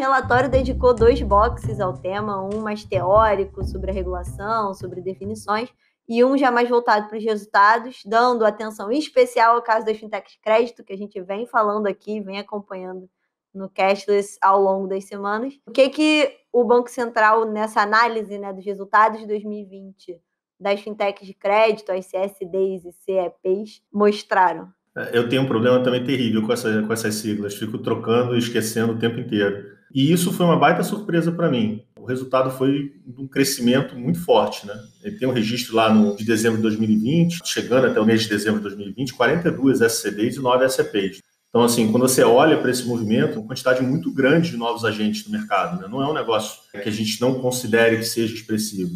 relatório dedicou dois boxes ao tema, um mais teórico sobre a regulação, sobre definições, e um já mais voltado para os resultados, dando atenção especial ao caso das fintechs de crédito, que a gente vem falando aqui, vem acompanhando no cashless ao longo das semanas. O que que o Banco Central, nessa análise né, dos resultados de 2020 das fintechs de crédito, as CSDs e CEPs, mostraram? É, eu tenho um problema também terrível com, essa, com essas siglas, fico trocando e esquecendo o tempo inteiro. E isso foi uma baita surpresa para mim. O resultado foi um crescimento muito forte, né? Ele tem um registro lá no, de dezembro de 2020, chegando até o mês de dezembro de 2020, 42 SCDs e 9 SCPs. Então, assim, quando você olha para esse movimento, uma quantidade muito grande de novos agentes no mercado, né? não é um negócio que a gente não considere que seja expressivo.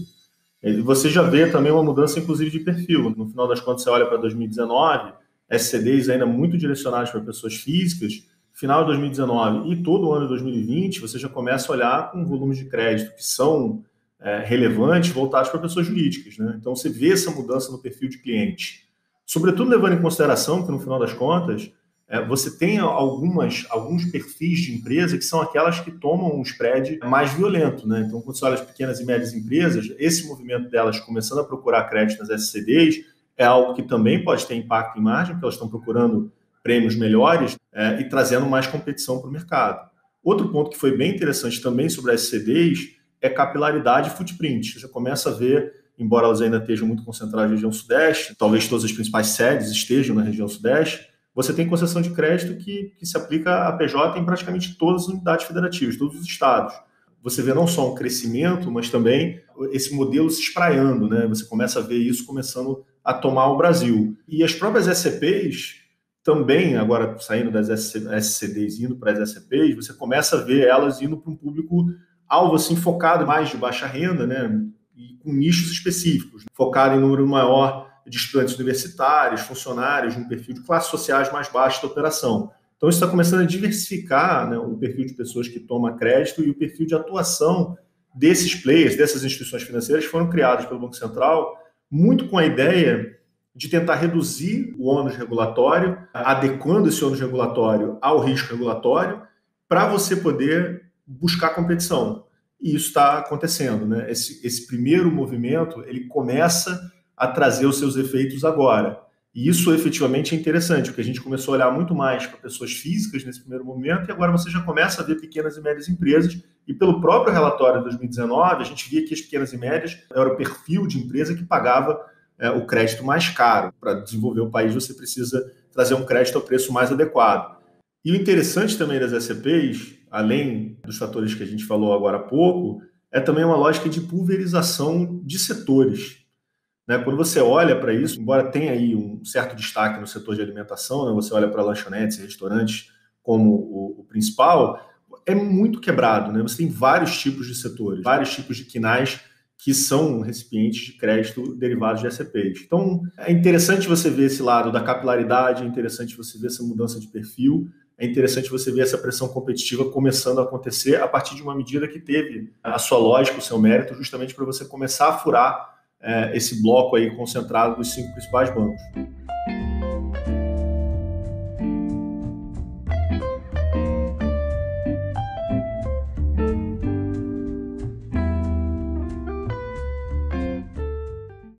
E você já vê também uma mudança, inclusive, de perfil. No final das contas, você olha para 2019, SCDs ainda muito direcionados para pessoas físicas, final de 2019 e todo o ano de 2020, você já começa a olhar com volumes de crédito que são é, relevantes voltados para pessoas jurídicas. Né? Então, você vê essa mudança no perfil de cliente. Sobretudo levando em consideração que, no final das contas, é, você tem algumas, alguns perfis de empresa que são aquelas que tomam um spread mais violento. Né? Então, quando você olha as pequenas e médias empresas, esse movimento delas começando a procurar crédito nas SCDs é algo que também pode ter impacto em margem, porque elas estão procurando prêmios melhores é, e trazendo mais competição para o mercado. Outro ponto que foi bem interessante também sobre as CDs é capilaridade e footprint. Você começa a ver, embora elas ainda estejam muito concentradas na região sudeste, talvez todas as principais sedes estejam na região sudeste, você tem concessão de crédito que, que se aplica a PJ em praticamente todas as unidades federativas, todos os estados. Você vê não só um crescimento, mas também esse modelo se espraiando, né? Você começa a ver isso começando a tomar o Brasil. E as próprias SCPs, também, agora saindo das SCDs indo para as SCPs, você começa a ver elas indo para um público alvo assim, focado mais de baixa renda, né? E com nichos específicos, focado em número maior de estudantes universitários, funcionários, de um perfil de classes sociais mais baixas da operação. Então, isso está começando a diversificar né, o perfil de pessoas que tomam crédito e o perfil de atuação desses players, dessas instituições financeiras, foram criadas pelo Banco Central muito com a ideia de tentar reduzir o ônus regulatório, adequando esse ônus regulatório ao risco regulatório, para você poder buscar competição. E isso está acontecendo. Né? Esse, esse primeiro movimento ele começa a trazer os seus efeitos agora. E isso efetivamente é interessante, porque a gente começou a olhar muito mais para pessoas físicas nesse primeiro momento, e agora você já começa a ver pequenas e médias empresas. E pelo próprio relatório de 2019, a gente via que as pequenas e médias era o perfil de empresa que pagava é, o crédito mais caro. Para desenvolver o país, você precisa trazer um crédito ao preço mais adequado. E o interessante também das SCPs, além dos fatores que a gente falou agora há pouco, é também uma lógica de pulverização de setores. Né? Quando você olha para isso, embora tenha aí um certo destaque no setor de alimentação, né? você olha para lanchonetes e restaurantes como o, o, principal, é muito quebrado. Né? Você tem vários tipos de setores, vários tipos de quinais que são recipientes de crédito derivados de SCPs. Então, é interessante você ver esse lado da capilaridade, é interessante você ver essa mudança de perfil, é interessante você ver essa pressão competitiva começando a acontecer a partir de uma medida que teve a sua lógica, o seu mérito, justamente para você começar a furar é, esse bloco aí concentrado dos cinco principais bancos.